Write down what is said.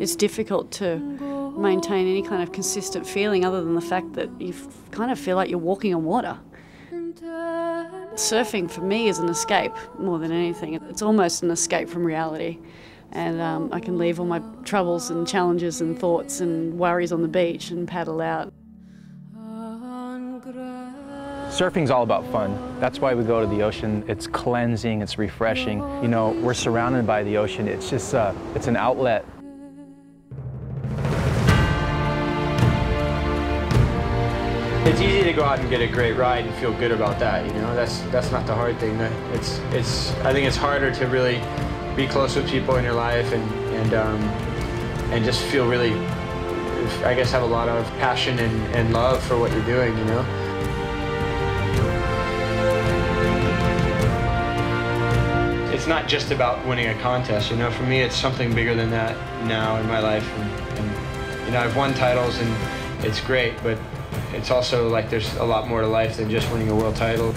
It's difficult to maintain any kind of consistent feeling other than the fact that you kind of feel like you're walking on water. Surfing for me is an escape more than anything. It's almost an escape from reality. And um, I can leave all my troubles and challenges and thoughts and worries on the beach and paddle out. Surfing's all about fun. That's why we go to the ocean. It's cleansing, it's refreshing. You know, we're surrounded by the ocean. It's just, uh, it's an outlet. It's easy to go out and get a great ride and feel good about that, you know? That's that's not the hard thing. It's it's I think it's harder to really be close with people in your life and and um, and just feel really I guess have a lot of passion and, and love for what you're doing, you know? It's not just about winning a contest. You know, for me, it's something bigger than that now in my life. And, and, you know, I've won titles and it's great, but it's also like there's a lot more to life than just winning a world title.